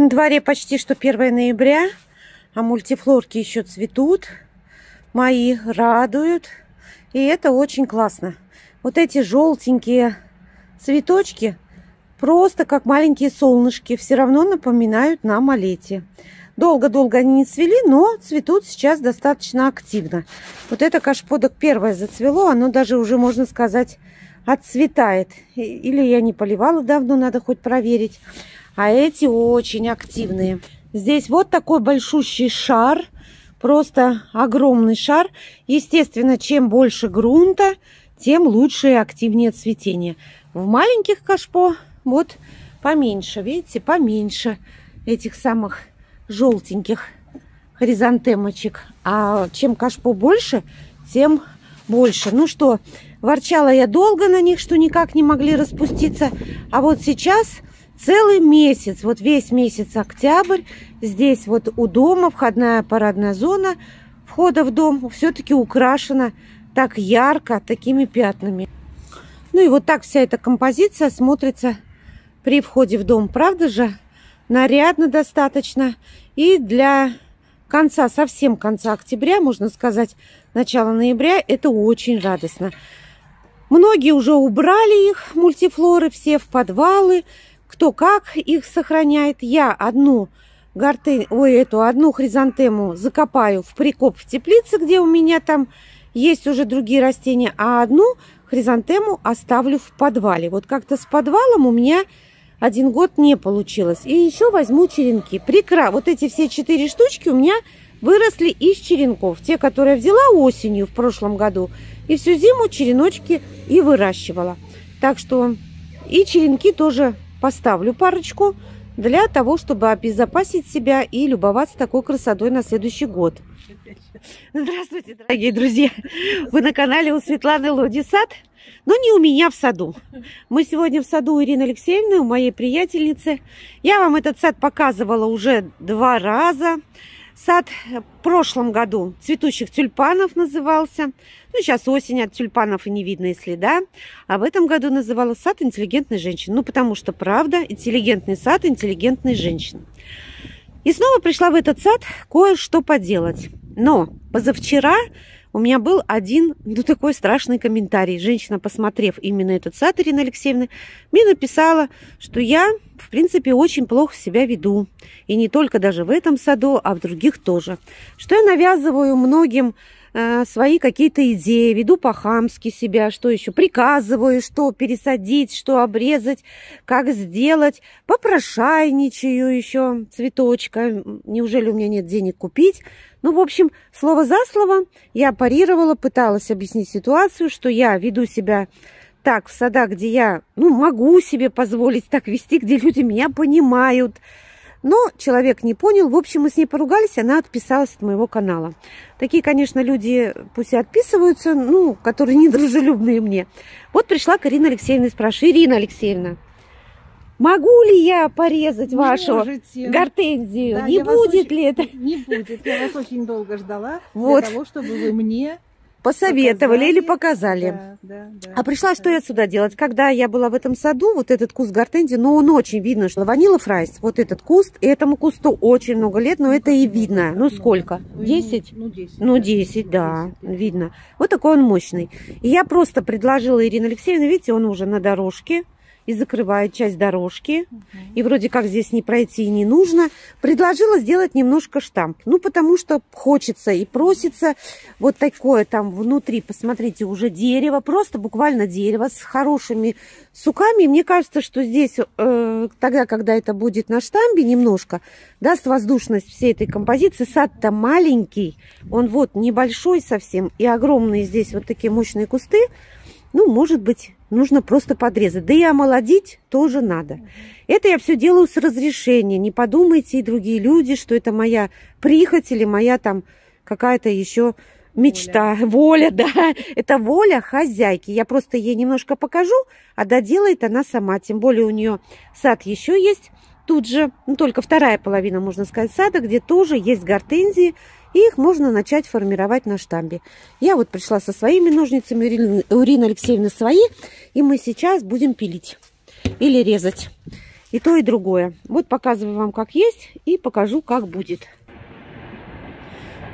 На дворе почти что 1 ноября, а мультифлорки еще цветут. Мои радуют. И это очень классно. Вот эти желтенькие цветочки просто как маленькие солнышки все равно напоминают нам о лете. Долго-долго они не цвели, но цветут сейчас достаточно активно. Вот это кашподок первое зацвело, оно даже уже, можно сказать, отцветает. Или я не поливала давно, надо хоть проверить. А эти очень активные. Здесь вот такой большущий шар, просто огромный шар. Естественно, чем больше грунта, тем лучше и активнее цветение. В маленьких кашпо вот поменьше, видите, поменьше этих самых желтеньких хризантемочек. А чем кашпо больше, тем больше. Ну что, ворчала я долго на них, что никак не могли распуститься. А вот сейчас целый месяц, вот весь месяц октябрь, здесь вот у дома входная парадная зона входа в дом все-таки украшена так ярко, такими пятнами. Ну и вот так вся эта композиция смотрится при входе в дом. Правда же? Нарядно достаточно. И для конца, совсем конца октября, можно сказать, начала ноября, это очень радостно. Многие уже убрали их, мультифлоры, все в подвалы. Кто как их сохраняет. Я одну гортен... ой, эту одну хризантему закопаю в прикоп в теплице, где у меня там есть уже другие растения, а одну хризантему оставлю в подвале. Вот как-то с подвалом у меня один год не получилось. И еще возьму черенки. Прекра... Вот эти все четыре штучки у меня выросли из черенков. Те, которые взяла осенью в прошлом году. И всю зиму череночки и выращивала. Так что и черенки тоже поставлю парочку для того, чтобы обезопасить себя и любоваться такой красотой на следующий год. Здравствуйте, дорогие друзья! Вы на канале у Светланы Лоди Сад, но не у меня в саду. Мы сегодня в саду Ирины Алексеевны, у моей приятельницы. Я вам этот сад показывала уже два раза. Сад в прошлом году цветущих тюльпанов назывался. Ну, сейчас осень, от тюльпанов и не видно и следа. А в этом году называла сад интеллигентной женщины. Ну, потому что, правда, интеллигентный сад интеллигентной женщины. И снова пришла в этот сад кое-что поделать. Но позавчера у меня был один, ну, такой страшный комментарий. Женщина, посмотрев именно этот сад Ирины Алексеевны, мне написала, что я, в принципе, очень плохо себя веду. И не только даже в этом саду, а в других тоже. Что я навязываю многим э, свои какие-то идеи, веду по-хамски себя, что еще, приказываю, что пересадить, что обрезать, как сделать, попрошайничаю еще цветочка, неужели у меня нет денег купить, ну, в общем, слово за слово я парировала, пыталась объяснить ситуацию, что я веду себя так в садах, где я, ну, могу себе позволить так вести, где люди меня понимают. Но человек не понял. В общем, мы с ней поругались, она отписалась от моего канала. Такие, конечно, люди пусть и отписываются, ну, которые недружелюбные мне. Вот пришла Карина Алексеевна и спрашивает, Ирина Алексеевна, Могу ли я порезать не вашу можете. гортензию? Да, не будет очень- ли это? Не будет. Я вас очень долго ждала Вот. для того, чтобы вы мне Посоветовали или показали. показали. Да, да, да. А пришла что Да. я сюда делать? Когда я была в этом саду, вот этот куст гортензии, ну, он очень видно, что Vanille Fraise, вот этот куст, и этому кусту очень много лет, но это и видно. Ну, сколько? Ну, Десять? Ну, 10. Ну, да. 10, да, 10, видно. Вот такой он мощный. И я просто предложила Ирине Алексеевне, видите, он уже на дорожке и закрывает часть дорожки. И вроде как здесь не пройти и не нужно. Предложила сделать немножко штамб. Ну, потому что хочется и просится вот такое там внутри, посмотрите, уже дерево, просто буквально дерево с хорошими суками. И мне кажется, что здесь э, тогда, когда это будет на штамбе немножко, даст воздушность всей этой композиции. Сад-то маленький, он вот небольшой совсем, и огромные здесь вот такие мощные кусты. Ну, может быть, нужно просто подрезать. Да и омолодить тоже надо. Это я все делаю с разрешения. Не подумайте и другие люди, что это моя прихоть или моя там какая-то еще мечта, воля. да. Это воля хозяйки. Я просто ей немножко покажу, а доделает она сама. Тем более у нее сад еще есть тут же, ну, только вторая половина, можно сказать, сада, где тоже есть гортензии, и их можно начать формировать на штамбе. Я вот пришла со своими ножницами, у Ирины Алексеевны свои, и мы сейчас будем пилить или резать. и то, и другое. Вот показываю вам, как есть, и покажу, как будет.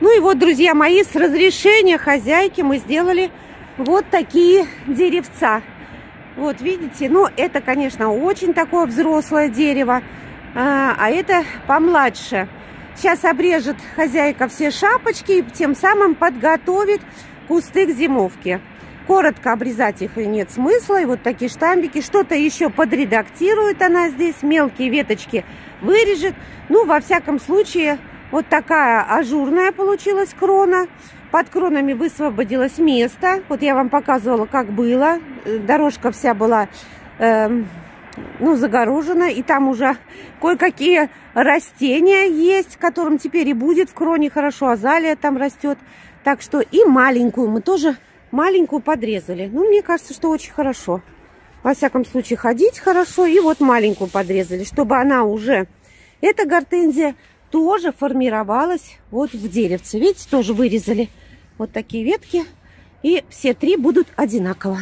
Ну и вот, друзья мои, с разрешения хозяйки мы сделали вот такие деревца. Вот, видите, ну, это, конечно, очень такое взрослое дерево, а, а это помладше. Сейчас обрежет хозяйка все шапочки и тем самым подготовит кусты к зимовке. Коротко обрезать их и нет смысла. И вот такие штамбики. Что-то еще подредактирует она здесь. Мелкие веточки вырежет. Ну, во всяком случае, вот такая ажурная получилась крона. Под кронами высвободилось место. Вот я вам показывала, как было. Дорожка вся была э, ну, загорожена. И там уже кое-какие растения есть, которым теперь и будет в кроне хорошо. Азалия там растет. Так что и маленькую мы тоже маленькую подрезали. Ну, мне кажется, что очень хорошо. Во всяком случае, ходить хорошо. И вот маленькую подрезали, чтобы она уже, эта гортензия, тоже формировалась вот в деревце. Видите, тоже вырезали вот такие ветки. И все три будут одинаково.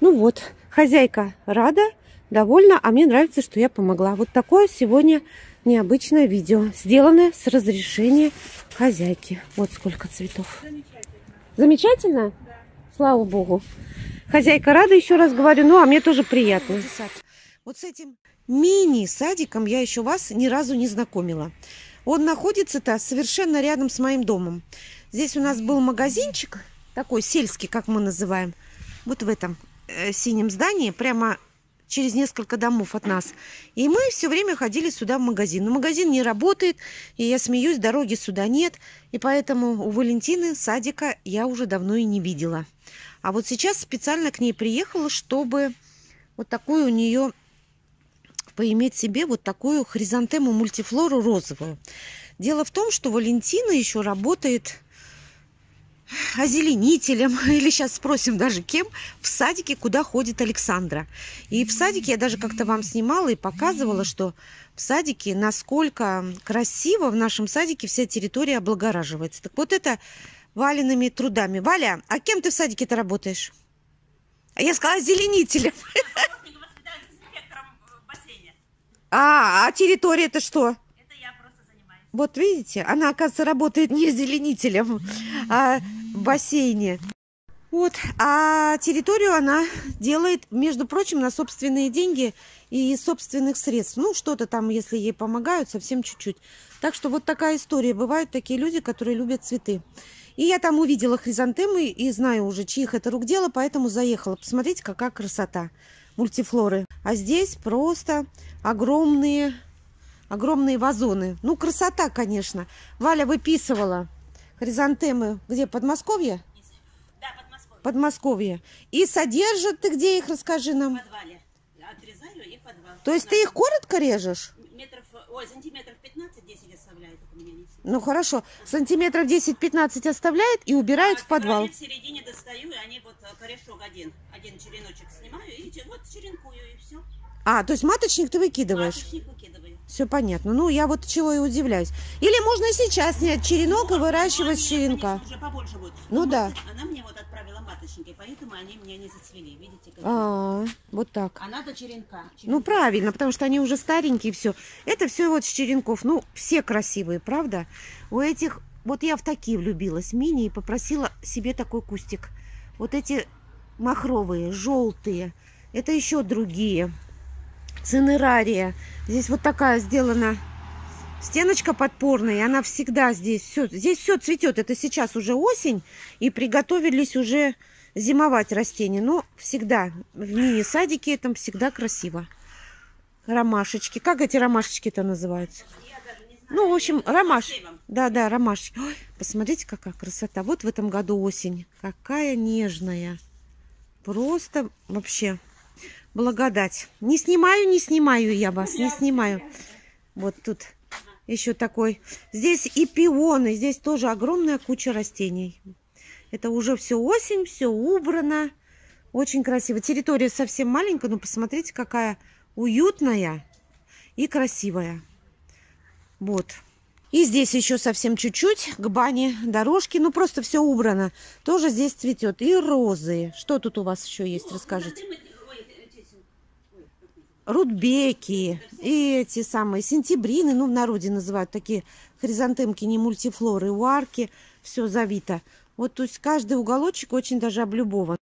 Ну вот, хозяйка рада, довольна, а мне нравится, что я помогла. Вот такое сегодня необычное видео, сделанное с разрешения хозяйки. Вот сколько цветов. Замечательно? Замечательно? Да. Слава богу. Хозяйка рада, еще раз говорю, ну а мне тоже приятно. Вот с этим мини-садиком я еще вас ни разу не знакомила. Он находится-то совершенно рядом с моим домом. Здесь у нас был магазинчик, такой сельский, как мы называем, вот в этом э, синем здании, прямо через несколько домов от нас. И мы все время ходили сюда в магазин. Но магазин не работает, и я смеюсь, дороги сюда нет. И поэтому у Валентины садика я уже давно и не видела. А вот сейчас специально к ней приехала, чтобы вот такую у нее поиметь себе вот такую хризантему мультифлору розовую. Дело в том, что Валентина еще работает озеленителем, или сейчас спросим даже кем, в садике, куда ходит Александра. И в садике я даже как-то вам снимала и показывала, что в садике, насколько красиво в нашем садике вся территория облагораживается. Так вот это Валиными трудами. Валя, а кем ты в садике-то работаешь? А я сказала озеленителем. А, а территория это что? Вот видите, она, оказывается, работает не зеленителем, а в бассейне. Вот, а территорию она делает, между прочим, на собственные деньги и собственных средств. Ну, что-то там, если ей помогают, совсем чуть-чуть. Так что вот такая история. Бывают такие люди, которые любят цветы. И я там увидела хризантемы и знаю уже, чьих это рук дело, поэтому заехала. Посмотрите, какая красота мультифлоры. А здесь просто огромные огромные вазоны. Ну, красота, конечно. Валя выписывала хризантемы. Где, Подмосковье? Да, Подмосковье. Подмосковье. И содержат ты где их, расскажи нам. В подвале. Отрезаю и подвал. То есть ты их коротко режешь? Метров, ой, сантиметров 15-10 оставляет. Ну, хорошо. Сантиметров 10-15 оставляет и убирает а в подвал. в середине достаю, и они вот э, корешок один, один череночек снимаю, и вот черенкую, и все. А, то есть маточник ты выкидываешь? Маточник. Все понятно. Ну, я вот чего и удивляюсь. Или можно сейчас снять черенок ну, и выращивать ну, черенка. Уже побольше будет. Ну, ну да. Она мне вот отправила маточники, поэтому они мне не зацвели. Видите, как а, вот так. А надо черенка. черенка. Ну, правильно, потому что они уже старенькие, все. Это все вот с черенков. Ну, все красивые, правда? У этих... Вот я в такие влюбилась, мини, и попросила себе такой кустик. Вот эти махровые, желтые. Это еще другие цинерария. Здесь вот такая сделана стеночка подпорная, она всегда здесь все, здесь все цветет. Это сейчас уже осень, и приготовились уже зимовать растения. Но всегда в мини-садике этом всегда красиво. Ромашечки. Как эти ромашечки-то называются? Ну, в общем, ромаш. Да, да, ромашечки. Ой, посмотрите, какая красота. Вот в этом году осень. Какая нежная. Просто вообще благодать. Не снимаю, не снимаю я вас, не снимаю. Вот тут еще такой. Здесь и пионы, здесь тоже огромная куча растений. Это уже все осень, все убрано. Очень красиво. Территория совсем маленькая, но посмотрите, какая уютная и красивая. Вот. И здесь еще совсем чуть-чуть к бане дорожки. Ну, просто все убрано. Тоже здесь цветет. И розы. Что тут у вас еще есть, расскажите. Рудбеки, и эти самые сентябрины, ну, в народе называют такие хризантемки, не мультифлоры, уарки, все завито. Вот, то есть каждый уголочек очень даже облюбован.